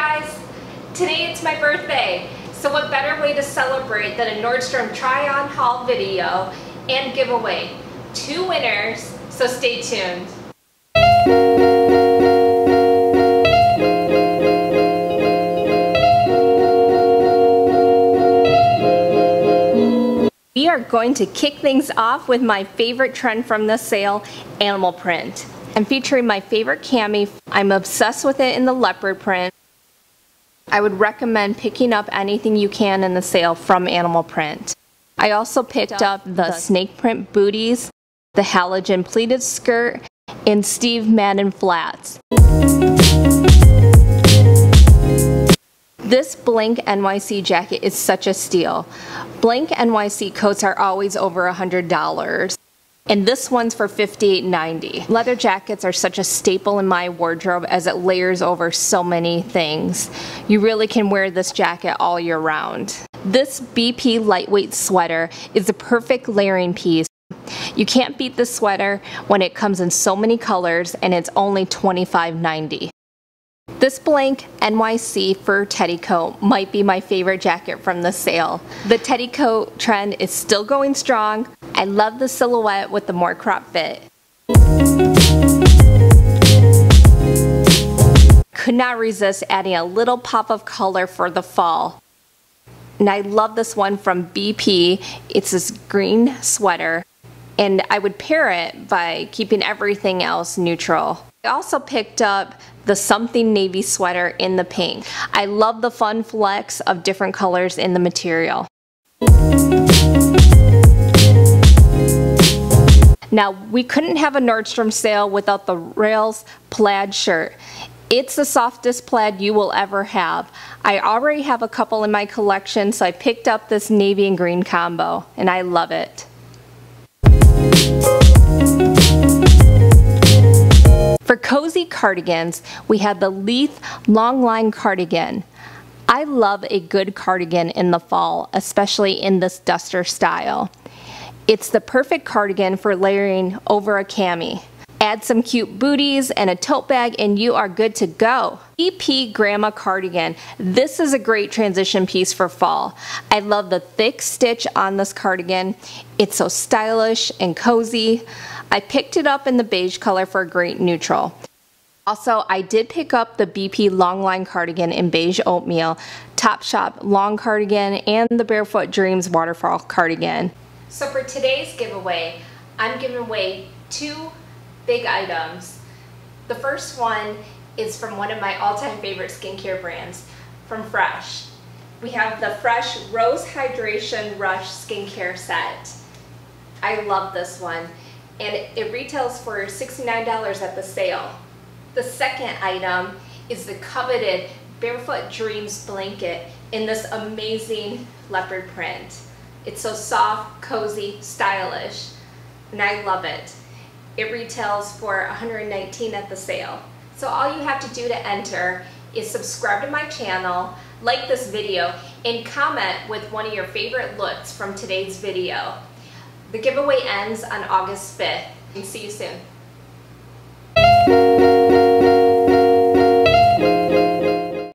guys! Today it's my birthday, so what better way to celebrate than a Nordstrom try-on haul video and giveaway. Two winners, so stay tuned. We are going to kick things off with my favorite trend from the sale, animal print. I'm featuring my favorite cami. I'm obsessed with it in the leopard print. I would recommend picking up anything you can in the sale from animal print. I also picked up the snake print booties, the halogen pleated skirt, and Steve Madden flats. This Blank NYC jacket is such a steal. Blank NYC coats are always over $100 and this one's for $58.90. Leather jackets are such a staple in my wardrobe as it layers over so many things. You really can wear this jacket all year round. This BP lightweight sweater is a perfect layering piece. You can't beat the sweater when it comes in so many colors and it's only $25.90. This blank NYC fur teddy coat might be my favorite jacket from the sale. The teddy coat trend is still going strong. I love the silhouette with the more crop fit. Could not resist adding a little pop of color for the fall. And I love this one from BP. It's this green sweater and I would pair it by keeping everything else neutral. I also picked up the something navy sweater in the pink. I love the fun flecks of different colors in the material. Now, we couldn't have a Nordstrom sale without the Rails plaid shirt. It's the softest plaid you will ever have. I already have a couple in my collection, so I picked up this navy and green combo, and I love it. For cozy cardigans, we have the Leith Long Line Cardigan. I love a good cardigan in the fall, especially in this duster style. It's the perfect cardigan for layering over a cami. Add some cute booties and a tote bag and you are good to go. BP Grandma Cardigan. This is a great transition piece for fall. I love the thick stitch on this cardigan. It's so stylish and cozy. I picked it up in the beige color for a great neutral. Also, I did pick up the BP Longline cardigan in beige oatmeal, Topshop long cardigan, and the Barefoot Dreams waterfall cardigan. So for today's giveaway, I'm giving away two big items. The first one is from one of my all-time favorite skincare brands, from Fresh. We have the Fresh Rose Hydration Rush Skincare Set. I love this one and it retails for $69 at the sale. The second item is the coveted Barefoot Dreams blanket in this amazing leopard print. It's so soft, cozy, stylish, and I love it. It retails for $119 at the sale. So all you have to do to enter is subscribe to my channel, like this video, and comment with one of your favorite looks from today's video. The giveaway ends on August 5th. And see you soon.